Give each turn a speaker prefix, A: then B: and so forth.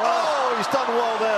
A: Oh, he's done well there.